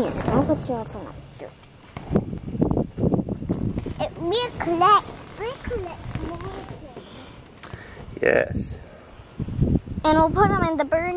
Here, I'll put you on some ice too. It, will collect, we collect more things. Yes. And we'll put them in the bird.